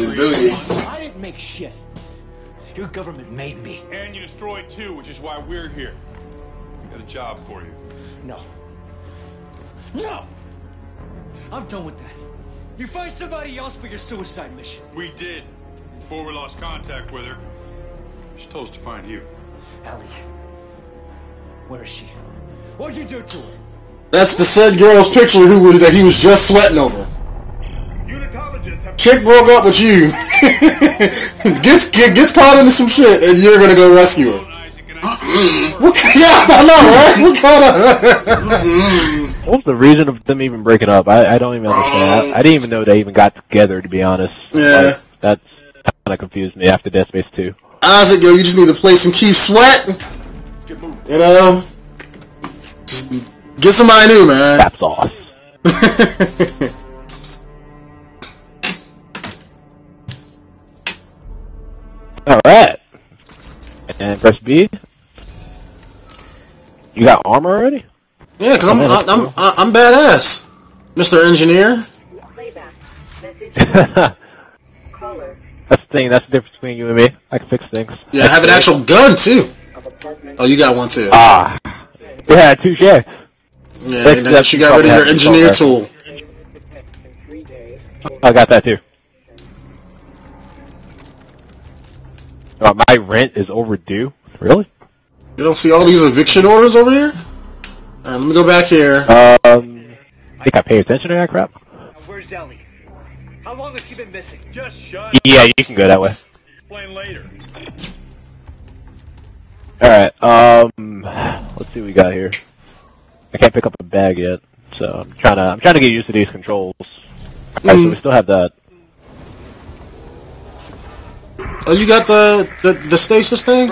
the booty. I didn't make shit. Your government made me. And you destroyed two, which is why we're here. We got a job for you. No. No! I'm done with that. You find somebody else for your suicide mission. We did. Before we lost contact with her, she told us to find you. Ellie. Where is she? What'd you do to her? That's the said girl's picture who was, that he was just sweating over. Chick broke up with you. gets get, gets caught into some shit, and you're gonna go rescue her. Mm-hmm. what, yeah, I know, right? What kind of? Mm-hmm. What was the reason of them even breaking up? I, I don't even understand. I, I didn't even know they even got together, to be honest. Yeah. Like, that's kind of confused me after Dead Space 2. Isaac, yo, you just need to play some Keith Sweat. You know, just get somebody new, man. That's sauce. press B. You got armor already? Yeah, because I'm, I'm, I'm, I'm badass, Mr. Engineer. That's the thing, that's the difference between you and me. I can fix things. Yeah, I have an actual gun, too. Oh, you got one, too. Ah. Yeah, touche. Yeah, Fix that, you got rid of your engineer tool. I got that too. Uh, my rent is overdue. Really? You don't see all these eviction orders over here? Alright, let me go back here. Um, I think I pay attention to that crap. Where's Ellie? How long has she been missing? Just shut Yeah, you can go that way. Explain later. Alright, um, let's see what we got here. I can't pick up a bag yet, so I'm trying to, I'm trying to get used to these controls. Alright, so we still have that. Oh, you got the, the, the stasis thing?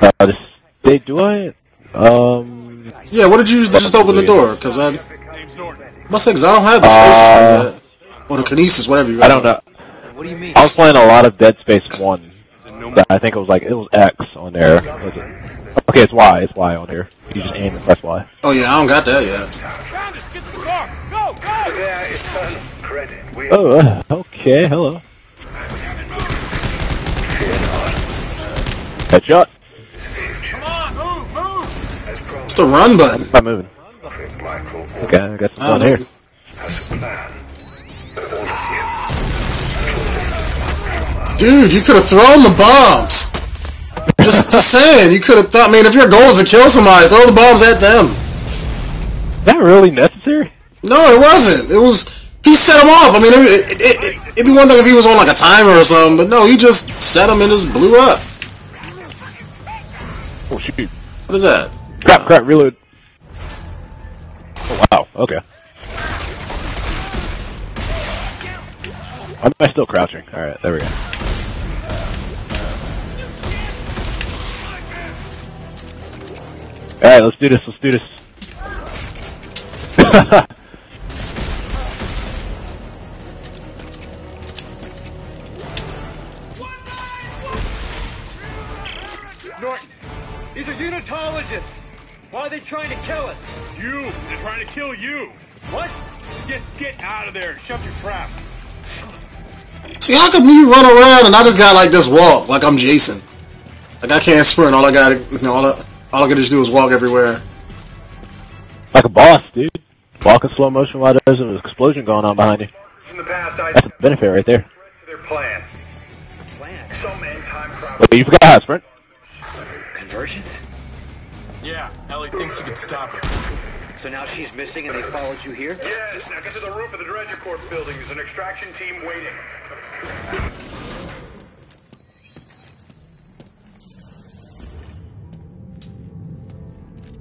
Uh, they, do I? Um, Yeah, what did you use to just open the door? Because I... Must say, because I don't have the stasis Uh, thing yet. Or the kinesis, whatever you I don't know. What do you mean? I was playing a lot of Dead Space 1. I think it was like, it was X on there. Was it? Okay, it's Y, it's Y on here. You just aim and press Y. Oh, yeah, I don't got that yet. Get to the car! Go! Go! There is some credit. Oh, uh, okay, hello. Headshot. Come on! Move! Move! It's the run button. I'm moving. Okay, I got some Oh, fun here. has a plan. Dude, you could have thrown the bombs. Just, just saying, you could have thought, man, if your goal is to kill somebody, throw the bombs at them. Is that really necessary? No, it wasn't. It was, he set him off. I mean, it, it, it, it'd be one thing if he was on like a timer or something, but no, he just set him and just blew up. Shoot. What is that? Crap, crap, reload. Oh, wow, okay. Why am I still crouching? Alright, there we go. Alright, let's do this, let's do this. these are unitologists. Why are they trying to kill us? You! They're trying to kill you! What? Get get out of there! Shut your trap! See, how come you run around and I just got like this walk, like I'm Jason? Like I can't sprint. All I got, you know, all I, all I can just do is walk everywhere. like a boss, dude. Walk in slow motion while there's an explosion going on behind you. From the past, I That's a benefit right there. their plan. Plan. Some end time crowd. Wait, you forgot how to sprint? Conversion? Yeah, Ellie thinks you can stop it. So now she's missing and they followed you here? Yes, now get to the roof of the Dredger Corp building. There's an extraction team waiting.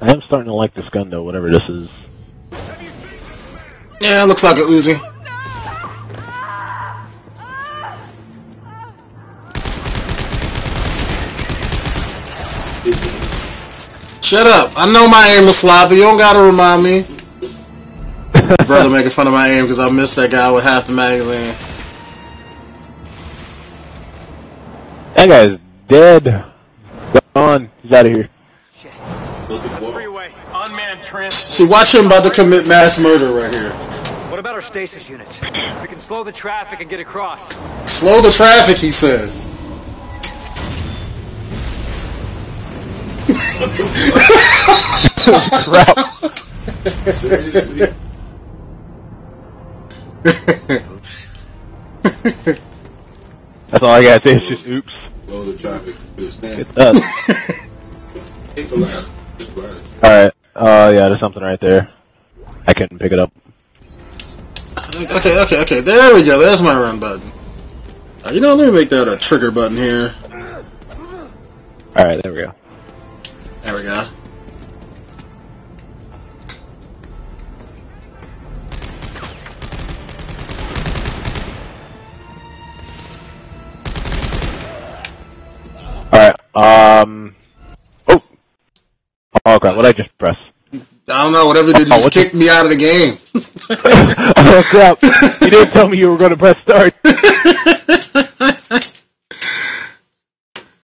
I am starting to like this gun though, whatever this is. Yeah, it looks like a Uzi. Shut up. I know my aim was sloppy. You don't gotta remind me. Brother making fun of my aim because I missed that guy with half the magazine. That guy's dead. Gone. He's out of here. Freeway, unmanned trans. See, watch him about to commit mass murder right here. What about our our stasis unit. We can slow the traffic and get across. Slow the traffic, he says. Crap. Seriously? That's all I gotta say. It's just oops. Slow the traffic to a standstill. Uh, Take the left. Just all right. Uh, yeah, there's something right there. I couldn't pick it up. Okay, okay, okay. There we go. There's my run button. Uh, you know, let me make that a trigger button here. All right, there we go. There we go. All right. Um. Oh. Oh crap! What did I just press? I don't know. Whatever you did, you Oh, just kicked me out of the game. oh crap! You didn't tell me you were going to press start.